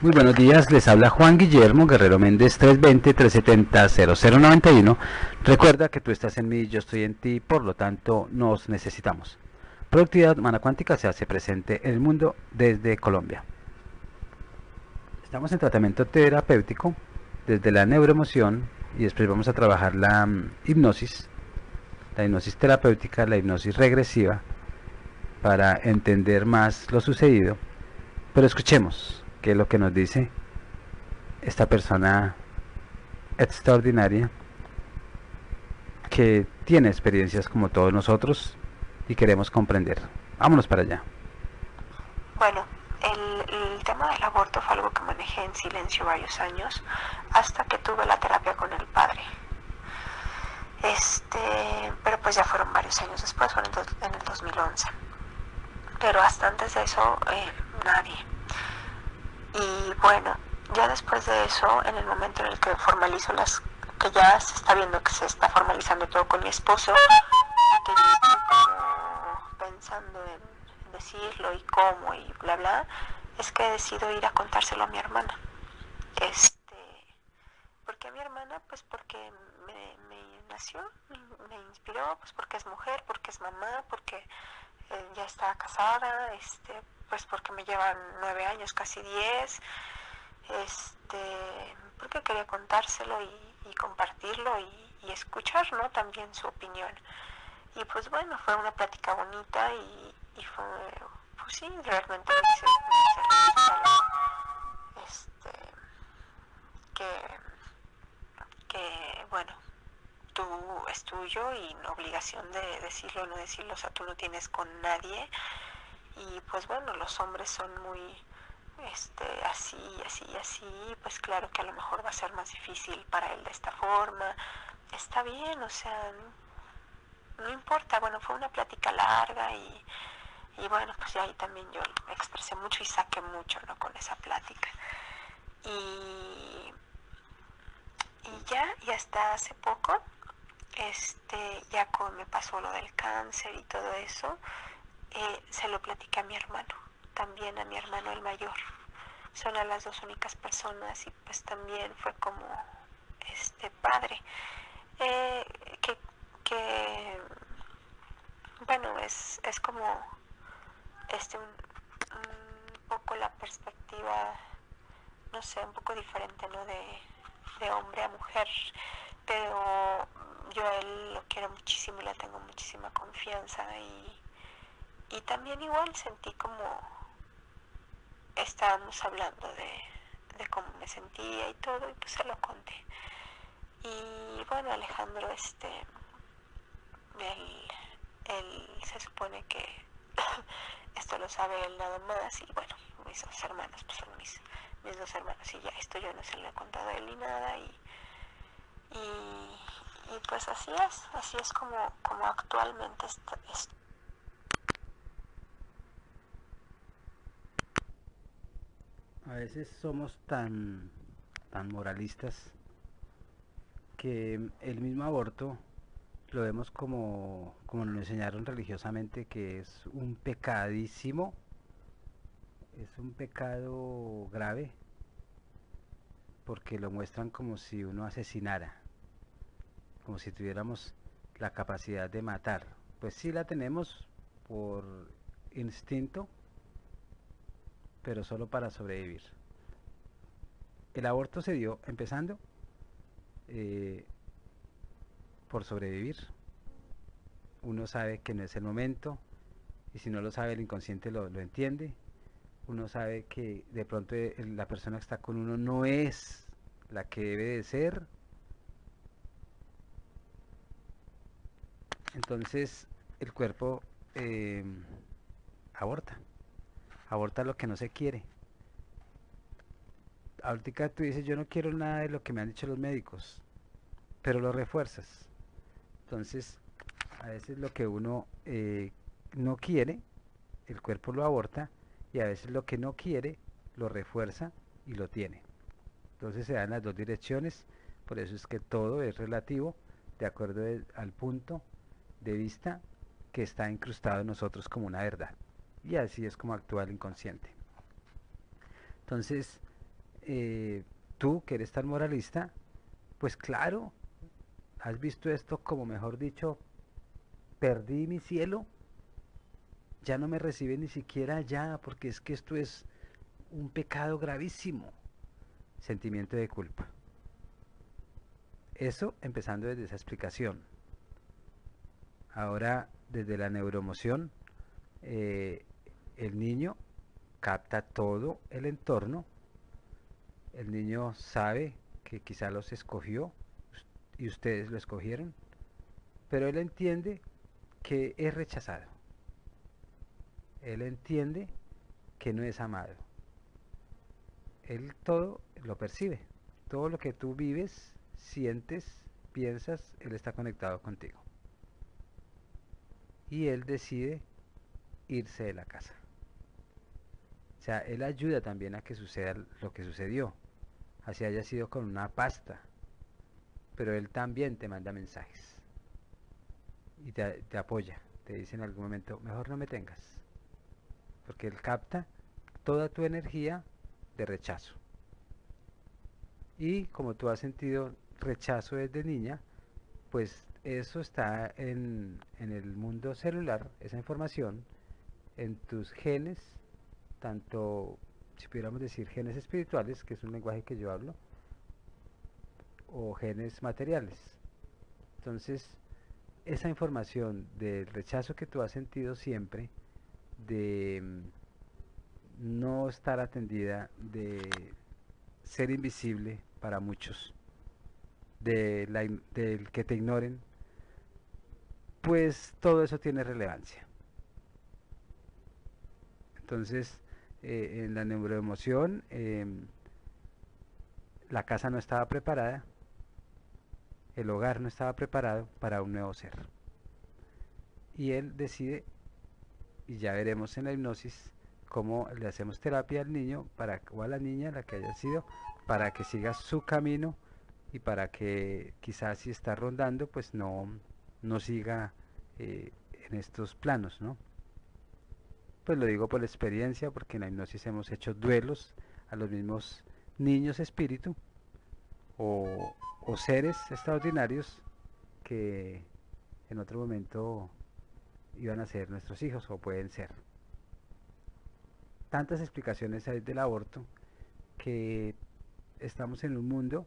Muy buenos días, les habla Juan Guillermo Guerrero Méndez 320-370-0091. Recuerda que tú estás en mí yo estoy en ti, por lo tanto nos necesitamos. Productividad humana cuántica se hace presente en el mundo desde Colombia. Estamos en tratamiento terapéutico desde la neuroemoción y después vamos a trabajar la mm, hipnosis, la hipnosis terapéutica, la hipnosis regresiva para entender más lo sucedido. Pero escuchemos qué es lo que nos dice esta persona extraordinaria que tiene experiencias como todos nosotros y queremos comprender. Vámonos para allá. Bueno, el, el, tema del aborto fue algo que manejé en silencio varios años hasta que tuve la terapia con el padre. Este, pero pues ya fueron varios años después, fueron en el 2011. Pero hasta antes de eso, eh, nadie. Y bueno, ya después de eso, en el momento en el que formalizo las, que ya se está viendo que se está formalizando todo con mi esposo, que yo estoy pensando en decirlo y cómo y bla bla, es que decido ir a contárselo a mi hermana. Este, porque a mi hermana, pues porque me, me nació, me inspiró, pues porque es mujer, porque es mamá, porque eh, ya está casada, este, pues porque me llevan nueve años, casi diez, este, porque quería contárselo y, y compartirlo y, y, escuchar, ¿no? También su opinión. Y pues bueno, fue una plática bonita y, y fue, pues sí, realmente me hice, me hice este, que, que, bueno, tú es tuyo y obligación de decirlo o no decirlo, o sea, tú no tienes con nadie y pues bueno, los hombres son muy este así, así, así, pues claro que a lo mejor va a ser más difícil para él de esta forma. Está bien, o sea, no importa, bueno, fue una plática larga y, y bueno, pues ya ahí también yo expresé mucho y saqué mucho, ¿no? Con esa plática. Y, y ya, y hasta hace poco, este, ya con, me pasó lo del cáncer y todo eso, eh, se lo platicé a mi hermano, también a mi hermano el mayor. Son a las dos únicas personas y pues también fue como este padre. Eh, que, que, bueno, es, es como este un, un, poco la perspectiva, no sé, un poco diferente, ¿no? De, de hombre a mujer, pero yo a él lo quiero muchísimo y le tengo muchísima confianza y, y también igual sentí como estábamos hablando de, de, cómo me sentía y todo y pues se lo conté. Y bueno Alejandro este él, él se supone que esto lo sabe él nada más y bueno mis dos hermanos pues son mis, mis dos hermanos y ya esto yo no se lo he contado a él ni nada y, y, y pues así es así es como, como actualmente está a veces somos tan, tan moralistas que el mismo aborto lo vemos como, como nos enseñaron religiosamente que es un pecadísimo, es un pecado grave, porque lo muestran como si uno asesinara, como si tuviéramos la capacidad de matar. Pues sí la tenemos por instinto, pero solo para sobrevivir. El aborto se dio empezando eh, por sobrevivir. Uno sabe que no es el momento y si no lo sabe el inconsciente lo, lo entiende. Uno sabe que de pronto la persona que está con uno no es la que debe de ser. Entonces el cuerpo eh, aborta aborta lo que no se quiere. Ahorita tú dices, yo no quiero nada de lo que me han dicho los médicos, pero lo refuerzas. Entonces, a veces lo que uno eh, no quiere, el cuerpo lo aborta, y a veces lo que no quiere, lo refuerza y lo tiene. Entonces se dan las dos direcciones, por eso es que todo es relativo, de acuerdo al punto de vista que está incrustado en nosotros como una verdad y así es como actúa el inconsciente. Entonces, eh, tú que eres tan moralista, pues claro, has visto esto como mejor dicho, perdí mi cielo, ya no me recibe ni siquiera allá, porque es que esto es un pecado gravísimo, sentimiento de culpa. Eso empezando desde esa explicación. Ahora, desde la neuroemoción, eh, el niño capta todo el entorno. El niño sabe que quizá los escogió y ustedes lo escogieron, pero él entiende que es rechazado. Él entiende que no es amado. Él todo lo percibe. Todo lo que tú vives, sientes, piensas, Él está conectado contigo y él decide irse de la casa. Sea, él ayuda también a que suceda lo que sucedió, así haya sido con una pasta, pero él también te manda mensajes y te, te apoya, te dice en algún momento, mejor no me tengas, porque él capta toda tu energía de rechazo. Y como tú has sentido rechazo desde niña, pues eso está en, el mundo celular, esa información, en tus genes, tanto, si pudiéramos decir, genes espirituales, que es un lenguaje que yo hablo, o genes materiales. Entonces, esa información del rechazo que tú has sentido siempre, de mm, no estar atendida, de ser invisible para muchos, de del que te ignoren, pues todo eso tiene relevancia. Entonces, eh, en la neuroemoción, em, la casa no estaba preparada, el hogar no estaba preparado para un nuevo ser. Y él decide, y ya veremos en la hipnosis, cómo le hacemos terapia al niño para, o a la niña, la que haya sido, para que siga su camino y para que quizás si está rondando, pues no, no siga eh, en estos planos, ¿no? Pues lo digo por experiencia, porque en la hipnosis hemos hecho duelos a los mismos niños espíritu o, o seres extraordinarios que en otro momento iban a ser nuestros hijos o pueden ser. Tantas explicaciones hay del aborto que estamos en un mundo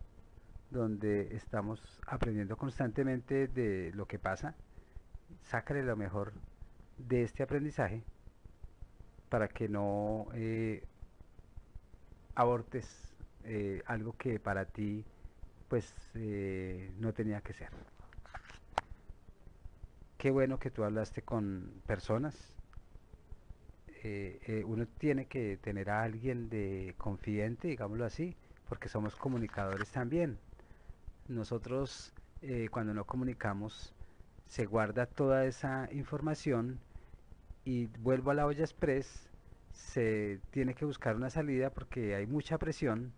donde estamos aprendiendo constantemente de lo que pasa. Sácale lo mejor de este aprendizaje para que no eh, abortes eh, algo que para ti pues eh, no tenía que ser. Qué bueno que tú hablaste con personas. uno tiene que tener a alguien de confidente, digámoslo así, porque somos comunicadores también nosotros cuando no comunicamos se guarda toda esa información y vuelvo a la olla express se tiene que buscar una salida porque hay mucha presión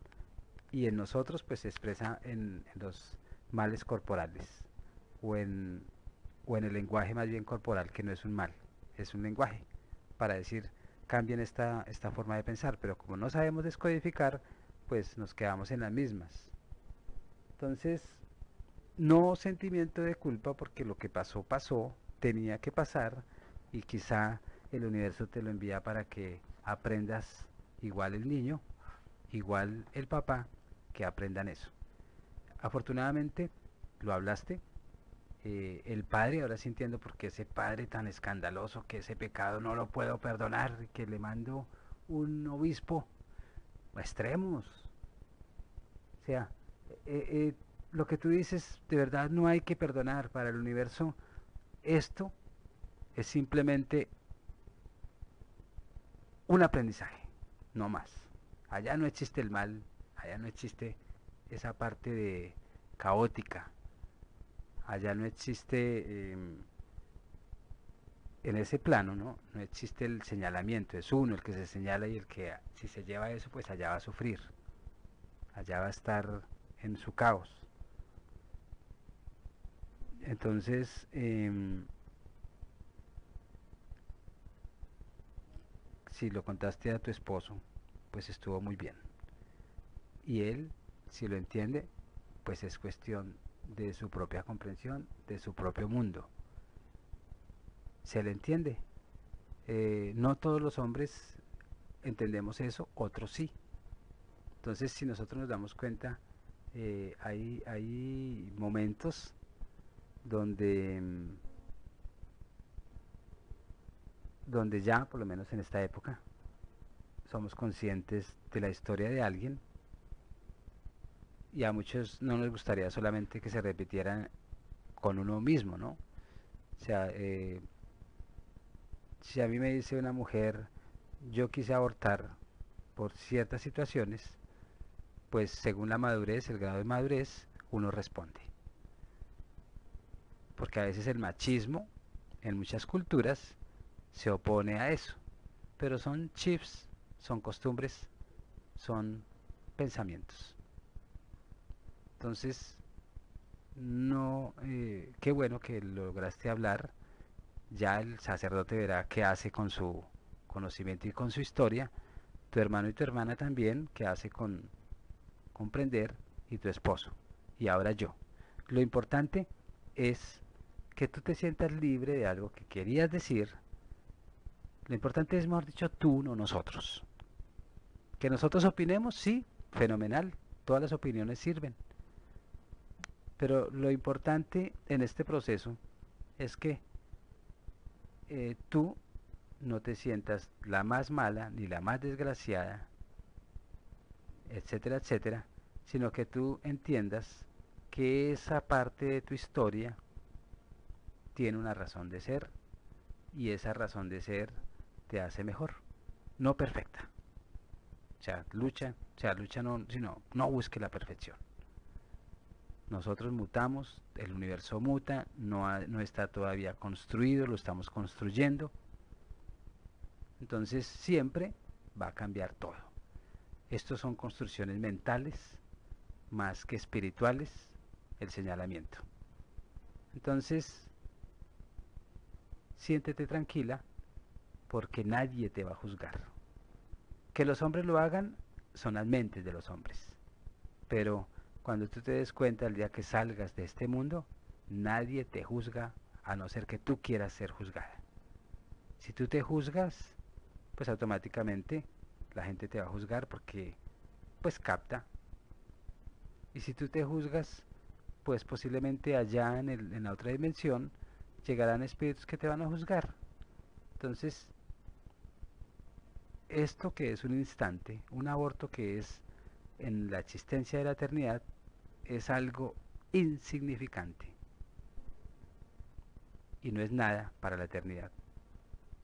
y en nosotros pues se expresa en, los males corporales o en, o en el lenguaje más bien corporal que no es un mal, es un lenguaje para decir cambien esta, esta forma de pensar, pero como no sabemos descodificar, pues nos quedamos en las mismas. Entonces, no sentimiento de culpa porque lo que pasó, pasó, tenía que pasar y quizá el universo te lo envía para que aprendas igual el niño, igual el papá, que aprendan eso. Afortunadamente, lo hablaste, eh, el padre, ahora sí entiendo por qué ese padre tan escandaloso, que ese pecado no lo puedo perdonar, que le mando un obispo, extremos. O sea, eh, eh, lo que tú dices, de verdad no hay que perdonar para el universo. Esto es simplemente un aprendizaje, no más. Allá no existe el mal, allá no existe esa parte de caótica, allá no existe em, en ese plano, ¿no? No existe el señalamiento, es uno el que se señala y el que si se lleva eso, pues allá va a sufrir, allá va a estar en su caos. Entonces, em, si lo contaste a tu esposo, pues estuvo muy bien. Y él, si lo entiende, pues es cuestión de su propia comprensión, de su propio mundo. ¿Se le entiende? Eh, no todos los hombres entendemos eso, otros sí. Entonces, si nosotros nos damos cuenta, eh, hay, hay momentos donde, mm, donde ya, por lo menos en esta época, somos conscientes de la historia de alguien y a muchos no nos gustaría solamente que se repitieran con uno mismo, ¿no? O sea, eh, si a mí me dice una mujer, yo quise abortar por ciertas situaciones, pues según la madurez, el grado de madurez, uno responde. Porque a veces el machismo en muchas culturas se opone a eso. Pero son chips, son costumbres, son pensamientos. Entonces, no, eh, qué bueno que lograste hablar. Ya el sacerdote verá qué hace con su conocimiento y con su historia. Tu hermano y tu hermana también, qué hace con comprender y tu esposo. Y ahora yo. Lo importante es que tú te sientas libre de algo que querías decir. Lo importante es, mejor dicho, tú, no nosotros. Que nosotros opinemos, sí, fenomenal. Todas las opiniones sirven. Pero lo importante en este proceso es que eh, tú no te sientas la más mala ni la más desgraciada, etcétera, etcétera, sino que tú entiendas que esa parte de tu historia tiene una razón de ser y esa razón de ser te hace mejor, no perfecta. O sea, lucha, o sea, lucha no, sino no busque la perfección. Nosotros mutamos, el universo muta, no, no está todavía construido, lo estamos construyendo. Entonces siempre va a cambiar todo. Estos son construcciones mentales más que espirituales, el señalamiento. Entonces, siéntete tranquila porque nadie te va a juzgar. Que los hombres lo hagan son las mentes de los hombres. Pero cuando tú te des cuenta el día que salgas de este mundo, nadie te juzga a no ser que tú quieras ser juzgada. Si tú te juzgas, pues automáticamente la gente te va a juzgar porque pues capta. Y si tú te juzgas, pues posiblemente allá en, el, en la otra dimensión llegarán espíritus que te van a juzgar. Entonces, esto que es un instante, un aborto que es en la existencia de la eternidad, es algo insignificante. Y no es nada para la eternidad.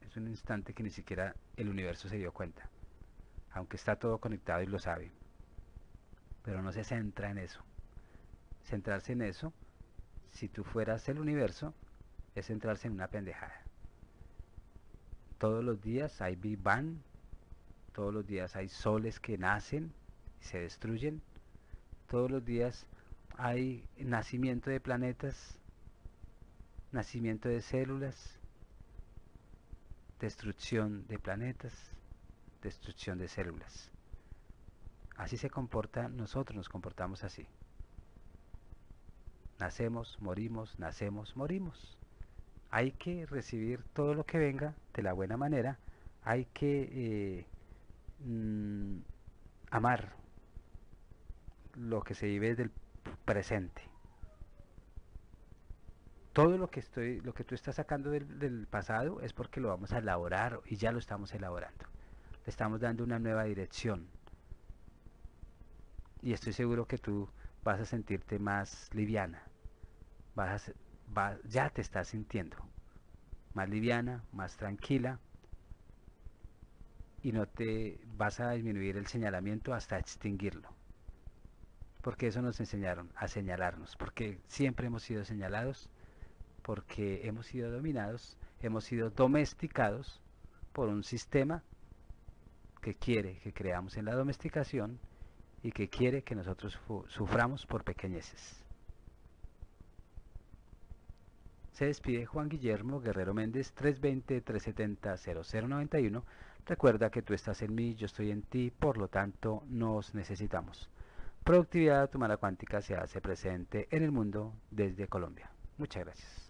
Es un instante que ni siquiera el universo se dio cuenta. Aunque está todo conectado y lo sabe. Pero no se centra en eso. Centrarse en eso, si tú fueras el universo, es centrarse en una pendejada. Todos los días hay Big Bang, todos los días hay soles que nacen y se destruyen, todos los días hay nacimiento de planetas, nacimiento de células, destrucción de planetas, destrucción de células. Así se comporta, nosotros nos comportamos así. Nacemos, morimos, nacemos, morimos. Hay que recibir todo lo que venga de la buena manera. Hay que eh, mm, amar lo que se vive del presente. Todo lo que estoy, lo que tú estás sacando del, pasado es porque lo vamos a elaborar y ya lo estamos elaborando. Le estamos dando una nueva dirección. Y estoy seguro que tú vas a sentirte más liviana. Vas ya te estás sintiendo más liviana, más tranquila y no te vas a disminuir el señalamiento hasta extinguirlo porque eso nos enseñaron a señalarnos, porque siempre hemos sido señalados, porque hemos sido dominados, hemos sido domesticados por un sistema que quiere que creamos en la domesticación y que quiere que nosotros suframos por pequeñeces. Se despide Juan Guillermo Guerrero Méndez 320-370-0091. Recuerda que tú estás en mí, yo estoy en ti, por lo tanto nos necesitamos. Productividad Humana Cuántica se hace presente en el mundo desde Colombia. Muchas gracias.